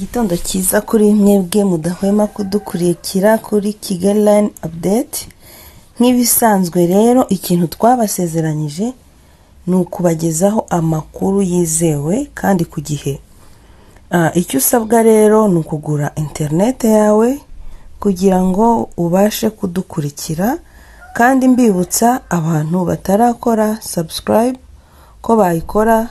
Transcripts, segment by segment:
igitondo cyiza kuri mwebwe mudahwema kudukurikira kuri kigali line update. Nk'ibisanzwe rero ikintu twabasezeranyije ni ukubagezaho amakuru yizewe kandi ku gihe. Ah, icyo usabwa rero ni ukugura interineti yawe kugira ngo ubashe kudukurikira kandi mbibutsa abantu batarakora subscribe ko bayikora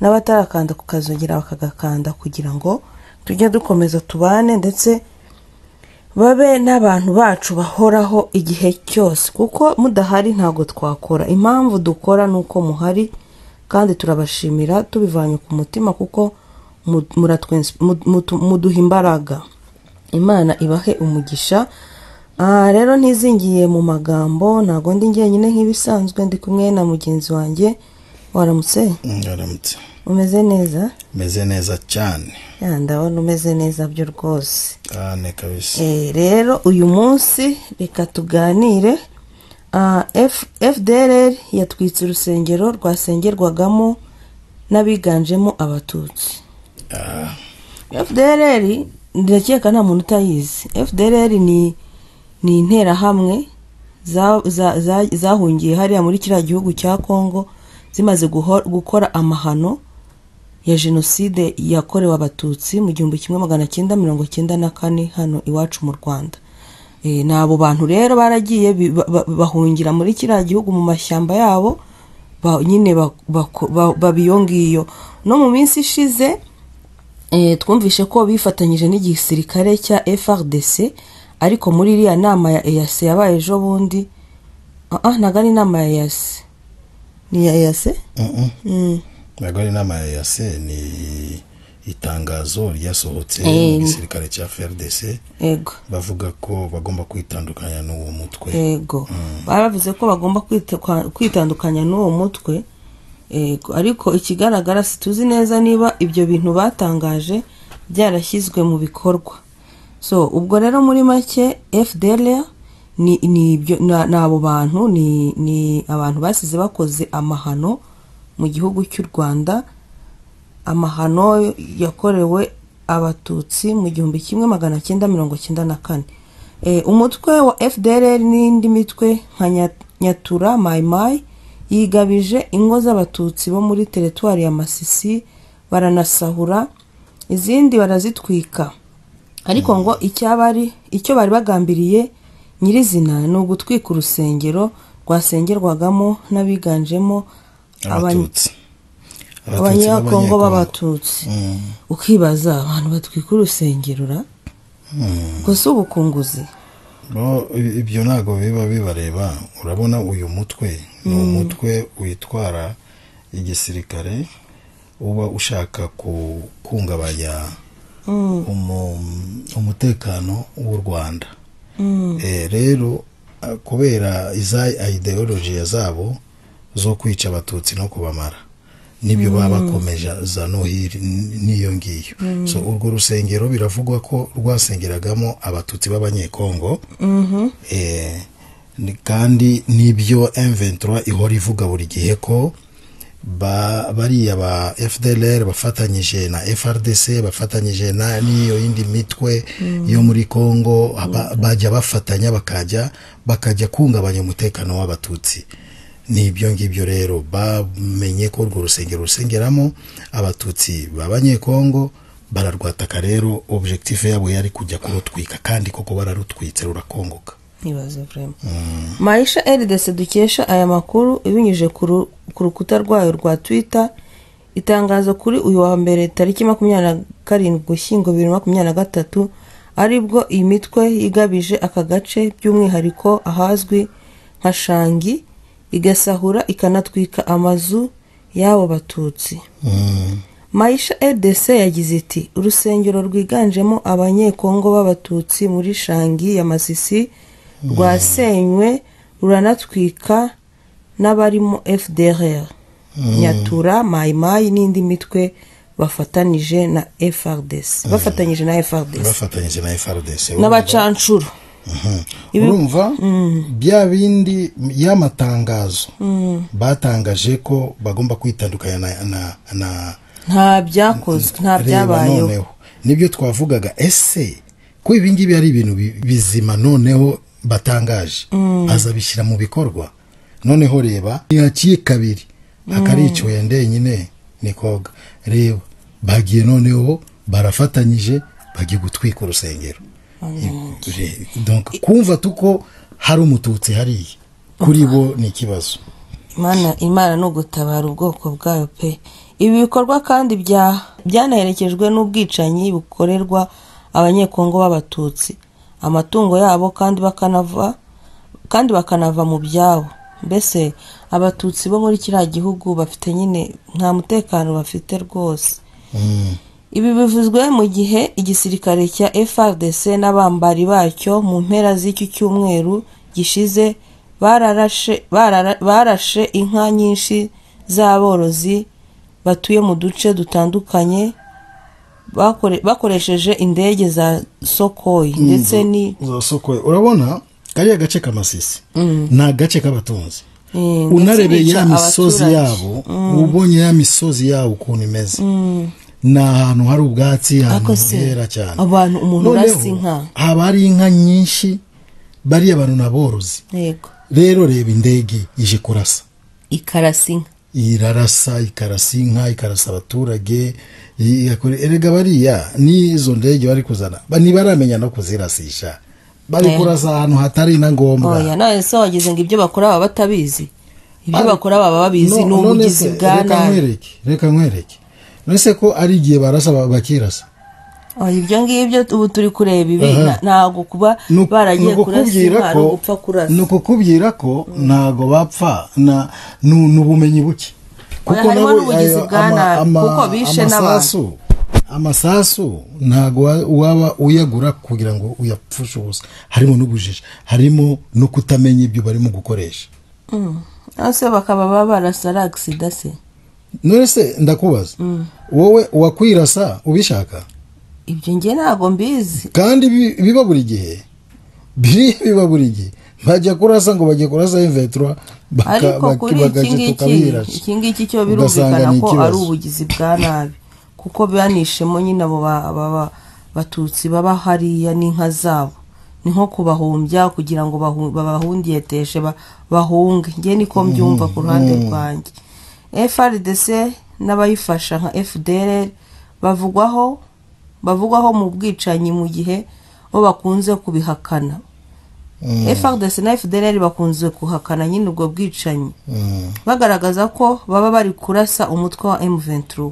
n'abatarakanda ku kazogera bakagakanda kugira ngo tujye dukomeza tubane ndetse babe n'abantu bacu bahoraho igihe cyose. Kuko mudahari ntabwo twakora. Impamvu dukora ni uko muhari kandi turabashimira tubivanye ku mutima kuko muduha imbaraga. Imana ibahe umugisha. Aha rero ntizingiye mu magambo ntabwo ndi njyenyine nk'ibisanzwe ndi kumwe na mugenzi wanjye waramutse? Aramutse umeze neza? Meze neza cyane. Ya ndabona umeze neza byo rwose cyane kabisa. Eh, rero uyu munsi reka tuganire. Ah, F- fdr yatwitse urusengero rwasengerwagamo n'abiganjemo abatutsi. Ah, fdr ndakeka nta muntu utayizi. Fdr ni ni interahamwe za- za- za- zahungiye hariya muri kiriya gihugu cya congo zimaze gukora amahano. Ya jenoside yakorewe abatutsi mu gihumbi kimwe magana cyenda mirongo cyenda na kane hano iwacu mu rwanda. Eh, ni abo bantu rero baragiye bahungira muri kiriya gihugu mu mashyamba yabo ba- nyine ba- bako- ba- baba iyo ngiyo no mu minsi ishize eh, twumvishe ko bifatanyije n'igisirikare cya frdc ariko muri iriya nama ya eac yabaye ejo bundi ah ah, ntabwo ari inama ya eac ni iya eac Mm. ari inama ya yase ni itangazo ryasohotse mu gisirikare cya FRDC bavuga ko bagomba kwitandukanya n'uwo mutwe. Ego. Baravuze ko bagomba kwitandukanya n'uwo mutwe. Ego. Ariko ikigaragara situzi neza niba ibyo bintu batangaje byarashyizwe mu bikorwa. So ubwo rero muri make fdr ni abo bantu ni ni abantu basize bakoze amahano mu gihugu cy'u rwanda amahano yakorewe abatutsi mu gihumbi kimwe magana cyenda mirongo cyenda na kane. Eh, umutwe wa fdr n'indi mitwe nka Nya- nyatura mayimayi yigabije ingo z'abatutsi bo muri teritwari ya masisi baranasahura izindi barazitwika. Ariko ngo icyo bari bagambiriye nyirizina ni ugutwika urusengero rwasengerwagamo n'abiganjemo abanyakongo b'abatutsi Mm, ukibaza abantu batwika urusengero ubwo si ubukunguzi. Ibyo ntabwo biba bibareba. Urabona uyu mutwe ni umutwe witwara igisirikare uba ushaka guhungabanya umu- umutekano w'u rwanda. Eh, rero kubera iza ideologiya zabo zo kwica abatutsi no kubamara. Nibyo baba bakomeje za nohiri n- n'iyo ngiyo. So urwo rusengero biravugwa ko rwasengeragamo abatutsi b'abanyekongo. Eh, ni- kandi n'ibyo M23 ihora ivuga buri gihe ko ba bariya ba FDLR bafatanyije na FRDC bafatanyije na n'iyo yindi mitwe yo muri Congo aba- bajya bafatanya bakajya bakajya kungabanya umutekano w'abatutsi. Ni ibyo ngibyo rero bamenye ko urwo rusengero rusengeramo abatutsi b'abanyekongo bararwataka rero objectif yabo yari kujya kurutwika kandi koko bararutwitse rurakongoka. Ntibaze vrema maisha rdc dukesha aya makuru ibinyujije ku ru- ku rukuta rwayo rwa twitter itangazo kuri uyu wa mbere tariki makumyabiri na karindwi ugushyingo bibiri na makumyabiri na gatatu ari bwo iyi mitwe yigabije aka gace by'umwihariko ahazwi nka shangi igasahura ikanatwika amazu y'abo batutsi. Maisha rdc yagize iti urusengero rwiganjemo abanyekongo b'abatutsi muri shangi ya masisi rwasenywe ruranatwika n'abarimo fdr nyatura mayimayi n'indi mitwe bafatanije na frdc bafatanyije na frdc bafatanyije urumva bya bindi y'amatangazo batangaje ko bagomba kwitandukanya na, na, na nta byakozwe nta byabayeho. ni byo twavugaga ese ko ibi ngibi ari ibintu bi- bizima noneho batangaje? Azabishyira mu bikorwa. Noneho reba ntihakiye kabiri akaricuye ndenyine ni koga. Reba bagiye noneho barafatanyije bagiye gutwika urusengero. Kumva tuko hari umututsi hariya kuri bo ni ikibazo imana imana ni ugutabara ubwoko bwayo pe ibi bikorwa kandi bya byanaherekejwe n'ubwicanyi bukorerwa abanyekongo b'abatutsi. Amatungo yabo kandi bakanava kandi bakanava mu byabo. Mbese abatutsi bo muri kiriya gihugu bafite nyine nta mutekano bafite rwose. Mm. Ibi bivuzwe mu gihe igisirikare cya FRDC n'abambari bacyo mu mpera z'iki cyumweru gishize barashe inka nyinshi z'aborozi batuye mu duce dutandukanye bakore- bakoresheje indege za sokoyi ndetse ni Zasokoye. urabona kariya gace k'amasisi ni agace k'abatunzi. Eh, unarebeye ya misozi yabo ubonye ya misozi yabo ukuntu imeze. Ni ahantu hari ubwatsi ahantu hera cyane. Abantu umuntu urasa inka? haba hari inka nyinshi bariya bantu n'aborozi. Yego. Rero reba indege ije kurasa. Ikarasa inka. Irarasa ikarasa inka ikarasa abaturage erega bariya n'izo ndege bari kuzana ba- ntibaramenya no kuzirasisha. Bari Eh. kurasa ahantu hatari na ngombwa. Oya none se wagize ngo ibyo bakora baba batabizi? Ibyo bakora baba babizi ni ubugizi bwa reka nabi. reka nkwereke. None se ko ari igihe barasa ba- bakirasa? Oya ibyo ngibyo ubu turi kureba ibi. Ntabwo kuba baragiye kurasa inka ari ugupfa kurasa. ni ukukubwira ko ntago bapfa na ni ubumenyi buke? Nabo kuko bishe amasasu amasasu ntago wa- waba uyagura kugira ngo uyapfushe ubusa. Harimo n'ubujiji. Harimo no kutamenya ibyo barimo gukoresha. Ese bakaba baba barasa ari agisida se none se ndakubaza. Wowe wakwirasa ubishaka? Ibyo nge ntabwo mbizi. Kandi bi- biba buri gihe. Biri biba buri gihe. Bajya kurasa ngo bajye kurasa imvetura ariko kuri iki ngiki iki ngiki cyo birumvikana ko ari ubugizi bwa nabi. Kuko banishemo nyine abo batutsi baba hariya n'inka zabo. Ni nko kubahumbya kugira ngo bahu- babahundiyeteshe ba- bahunge. Nge niko mbyumva ku ruhande rwanjye. Frdc n'abayifasha nka fdr bavugwaho bavugwaho mu bwicanyi mu gihe bo bakunze kubihakana. Frdc na fdr bakunze kuhakana nyine ubwo bwicanyi. Bagaragaza ko baba bari kurasa umutwe wa M23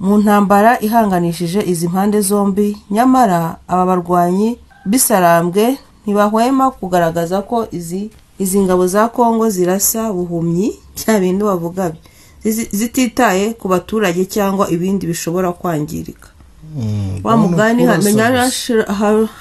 mu ntambara ihanganishije izi mpande zombi nyamara aba barwanyi bisarambwe ntibahwema kugaragaza ko izi izi ngabo za kongo zirasa buhumyi bya bindi bavuga zititaye ku baturage cyangwa ibindi bishobora kwangirika. Wa mugani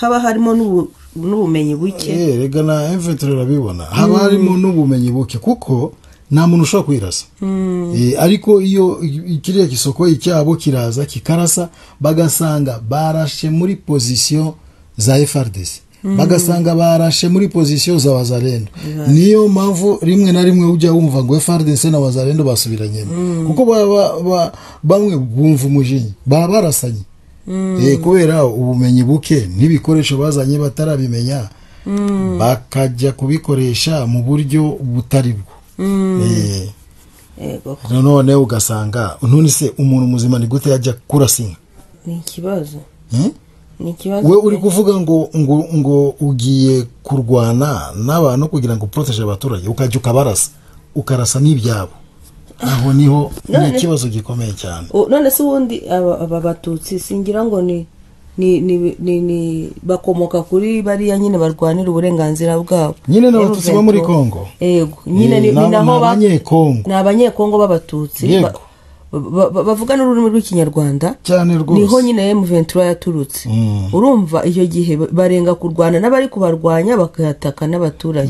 haba harimo n'ubu- n'ubumenyi buke. Rega na imvetura urabibona haba harimo n'ubumenyi buke kuko nta muntu ushobora kwirasa. Eh, ariko iyo kiriya kisoko cyabo kiraza kikarasa bagasanga barashe muri pozisiyo za frdc bagasanga barashe muri pozisiyo za wazarendo niyo mpamvu rimwe na rimwe ujya wumva ngo frdc na wazarendo basubiranyemo. Kuko ba- ba- ba- bamwe bumva umujinya. Baba barasanye. Eh, kubera ubumenyi buke n'ibikoresho bazanye batarabimenya bakajya kubikoresha mu buryo butari bwo. Eh, none ugasanga none se umuntu muzima ni gute yajya kurasa inka ni ikibazo. Ni ikibazo we uri kuvuga ngo ngo ngo ugiye kurwana n'abantu kugira ngo uproteje abaturage ukajya ukabarasa ukarasa n'ibyabo. Aho ni ho ni ikibazo gikomeye cyane. none se ubundi aba batutsi singira ngo ni ni ni ni ni bakomoka kuri bariya nyine barwanira uburenganzira bwabo. Nyine n'abatutsi bo muri M23. kongo. Yego nyine ni ni ni naho ba- abanyekongo ni abanyekongo b'abatutsi. Yego. Ba- ba- ba- bavuga n'ururimi rw'ikinyarwanda cyane rwose. ni ho nyine M23 yaturutse. Mm. urumva icyo gihe ba- barenga kurwana n'abari kubarwanya bakayataka n'abaturage.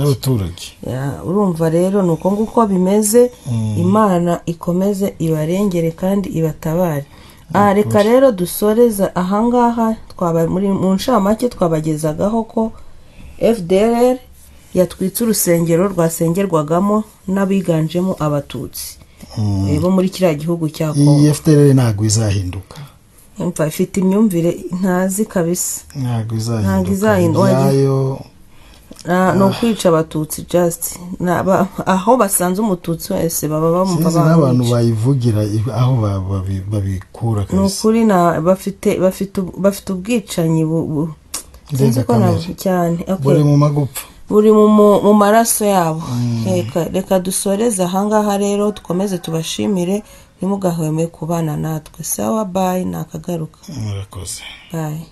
Urumva rero ni uko nguko bimeze imana ikomeze ibarengere kandi ibatabare. Aha reka rero dusoreza ahangaha twaba muri mu ncamake twabagezagaho ko fdr yatwitse urusengero rwasengerwagamo n'abiganjemo abatutsi. Bo muri kiriya gihugu cya kongo iyi fdr ntabwo izahinduka. Umva, ifite imyumvire ntazi kabisa. Ntabwo izahinduka. Na- ni ukwica abatutsi ba- aho basanze umututsi wese baba bamumva sinzi n'abantu bayivugira aho ba- babi- babikura ni kabisa. Ukuri na bafite bafite ub- bafite ubwicanyi bu- bu- sinzi ko na Ndengakamere. cyane. Okay. buri mu magupfa. Buri mu, maraso yabo. Reka reka dusoreze ahangaha rero dukomeze tubashimire ntimugahweme kubana natwe. Sawa bayi nakagaruka. Murakoze. Bayi